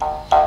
Bye.